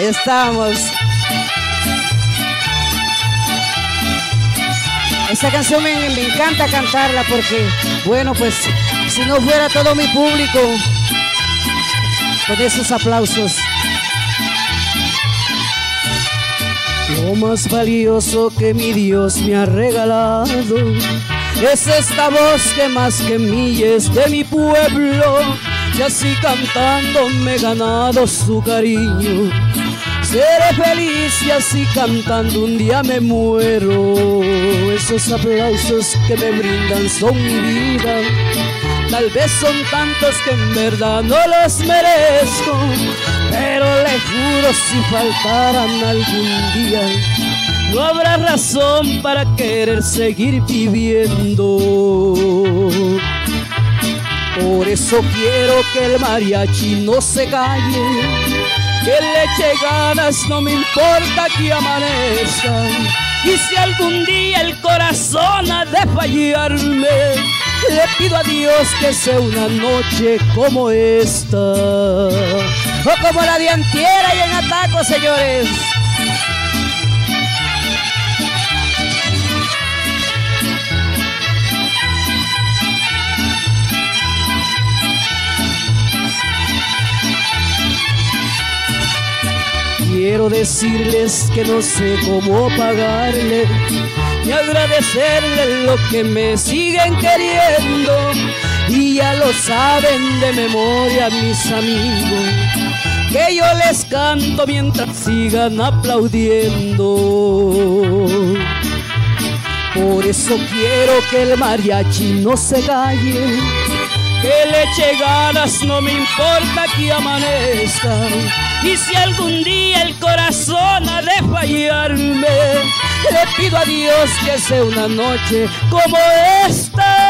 Estamos. Esta canción me, me, encanta cantarla porque, bueno, pues si no fuera todo mi público con esos aplausos. Lo más valioso que mi Dios me ha regalado es esta voz que más que miles de mi pueblo y así cantando me he ganado su cariño. Seré feliz y así cantando un día me muero. Esos aplausos que me brindan son mi vida. Tal vez son tantos que en verdad no los merezco, pero le juro si faltaran algún día, no habrá razón para querer seguir viviendo. Por eso quiero que el mariachi no se calle, que le eche ganas, no me importa que amanezca. Y si algún día el corazón ha de fallarme, le pido a Dios que sea una noche como esta, o como la de Antiera y en Ataco, señores. Quiero decirles que no sé cómo pagarle y agradecerles lo que me siguen queriendo. Y ya lo saben de memoria mis amigos, que yo les canto mientras sigan aplaudiendo. Por eso quiero que el mariachi no se calle, que le eche no me importa que amanezca. Y si algún día el corazón ha de fallarme, le pido a Dios que sea una noche como esta.